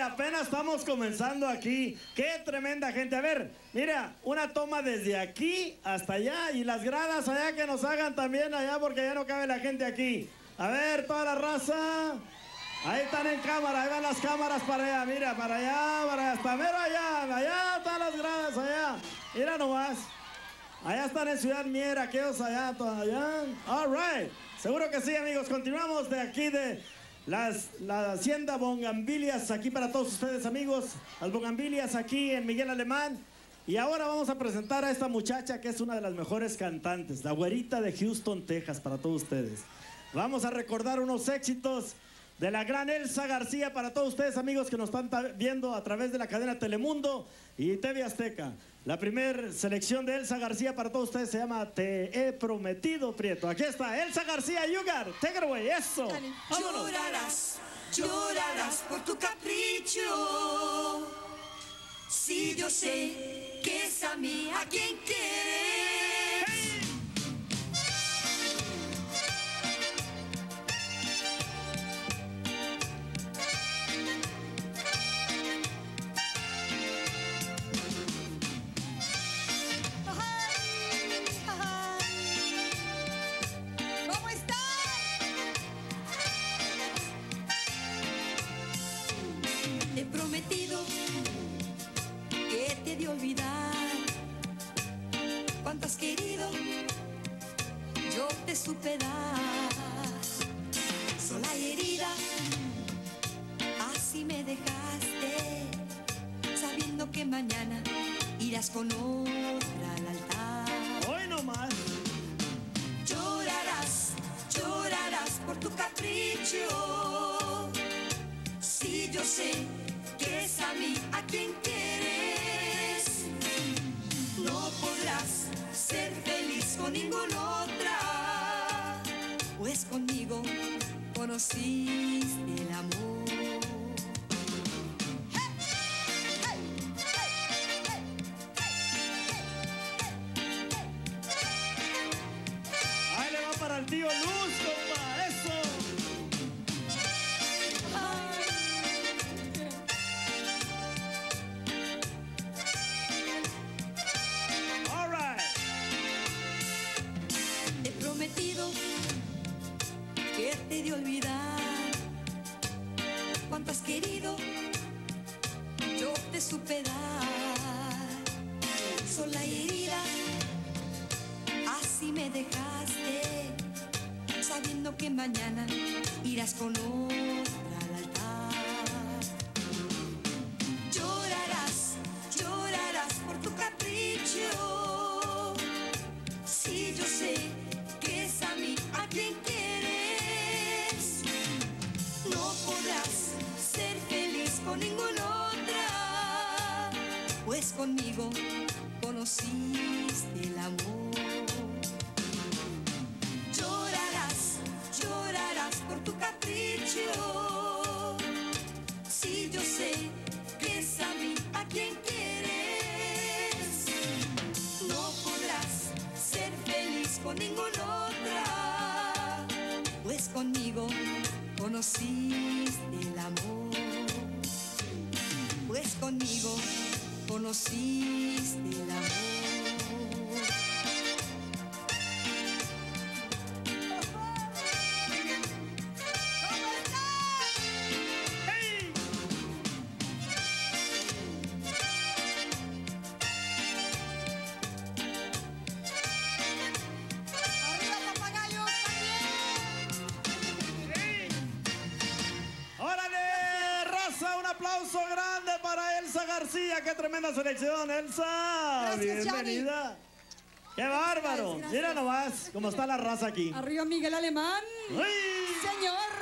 apenas estamos comenzando aquí. Qué tremenda gente. A ver, mira, una toma desde aquí hasta allá y las gradas allá que nos hagan también allá porque ya no cabe la gente aquí. A ver, toda la raza. Ahí están en cámara, ahí van las cámaras para allá, mira, para allá, para allá, hasta mero allá, allá están las gradas, allá. Mira nomás. Allá están en Ciudad Mier, aquellos allá, allá. All right. Seguro que sí, amigos. Continuamos de aquí de las, la hacienda Bongambilias, aquí para todos ustedes, amigos. Las Bongambilias aquí en Miguel Alemán. Y ahora vamos a presentar a esta muchacha que es una de las mejores cantantes, la güerita de Houston, Texas, para todos ustedes. Vamos a recordar unos éxitos de la gran Elsa García para todos ustedes, amigos que nos están viendo a través de la cadena Telemundo y TV Azteca. La primera selección de Elsa García para todos ustedes se llama Te he prometido, Prieto. Aquí está Elsa García, Yugar. Take it away, eso. Llorarás, llorarás por tu capricho. Si yo sé que es a mí a quien quieres. Yo te conmigo conociste el amor. Dejaste, sabiendo que mañana irás con otra al altar. Llorarás, llorarás por tu capricho. Si yo sé que es a mí a quien quieres, no podrás ser feliz con ninguna otra, pues conmigo conociste conociste aplauso grande para Elsa García. ¡Qué tremenda selección, Elsa! Gracias, Bienvenida. ¡Qué bárbaro! Gracias. Mira nomás cómo está la raza aquí. Arriba Miguel Alemán. ¡Uy! Señor.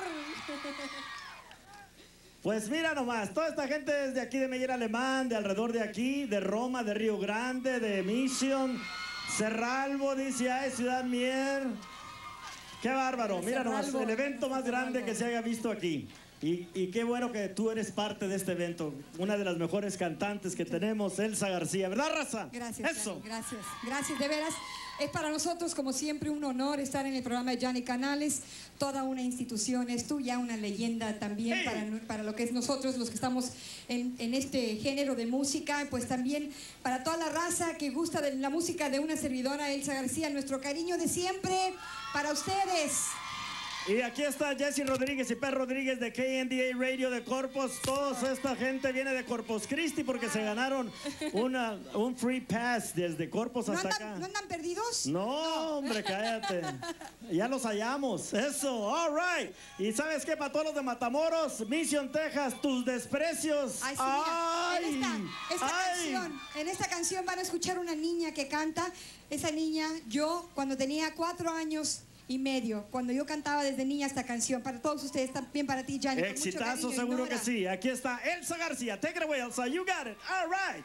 Pues mira nomás, toda esta gente desde aquí de Meyer Alemán, de alrededor de aquí, de Roma, de Río Grande, de Mission, Cerralbo, dice ay, Ciudad Mier. Qué bárbaro, De mira nomás, el evento más de grande que se haya visto aquí. Y, y qué bueno que tú eres parte de este evento. Una de las mejores cantantes que tenemos, Elsa García. ¿Verdad, Raza? Gracias, Eso. Gracias, gracias, de veras. Es para nosotros, como siempre, un honor estar en el programa de Johnny Canales, toda una institución, es tú ya una leyenda también Hey. para, para lo que es nosotros, los que estamos en, en este género de música, pues también para toda la raza que gusta de la música de una servidora, Elsa García, nuestro cariño de siempre para ustedes. Y aquí está Jesse Rodríguez y Per Rodríguez de KNDA Radio de Corpus. Toda esta gente viene de Corpus Christi porque se ganaron una, un free pass desde Corpus ¿No hasta andan, acá. ¿no andan perdidos? No, hombre, cállate. Ya los hallamos. Eso, all right. Y sabes qué, para todos los de Matamoros, Mission, Texas, tus desprecios. Ay, sí, mira, Ay, en esta, esta ay. canción, en esta canción van a escuchar una niña que canta. Esa niña, yo cuando tenía cuatro años y medio, cuando yo cantaba desde niña esta canción, para todos ustedes, también para ti, Gianni. Exitazo, seguro que sí. Aquí está Elsa García. Take it away, Elsa. You got it. All right.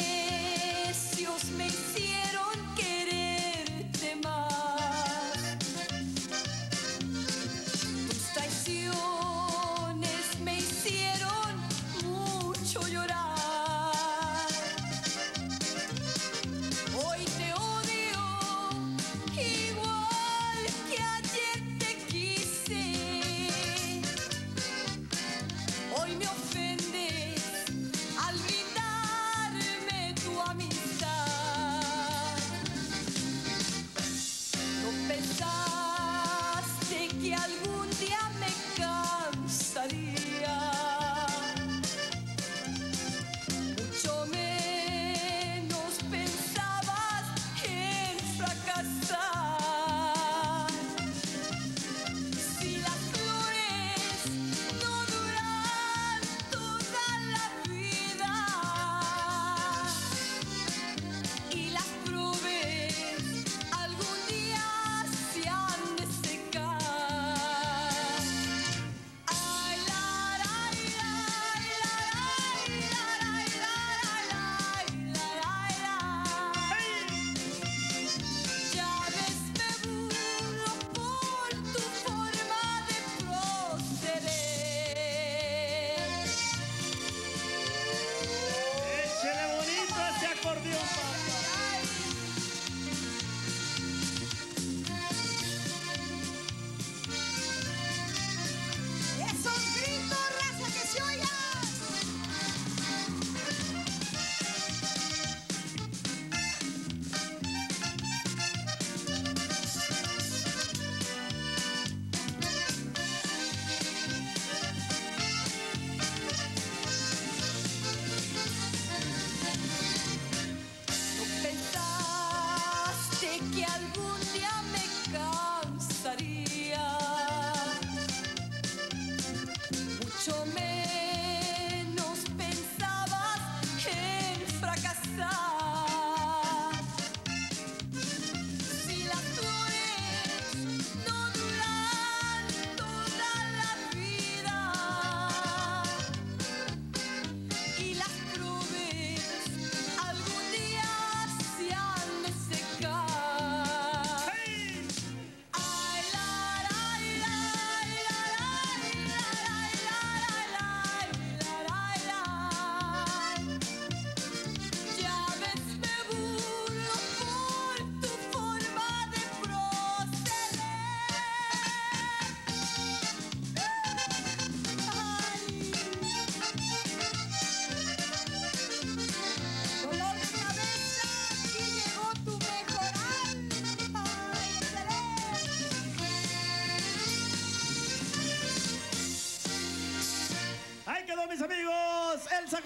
the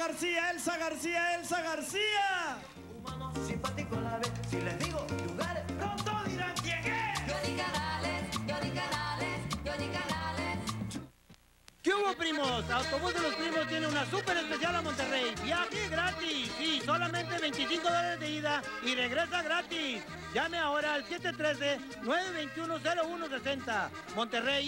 García, Elsa García, Elsa García. Humano simpático a la vez. Si les digo lugares, pronto dirán quién es. Johnny Canales, Johnny Canales, Johnny Canales. ¿Qué hubo, primos? Autobús de los Primos tiene una súper especial a Monterrey. Viaje gratis. Sí, solamente 25 dólares de ida y regresa gratis. Llame ahora al 713-921-0160. Monterrey.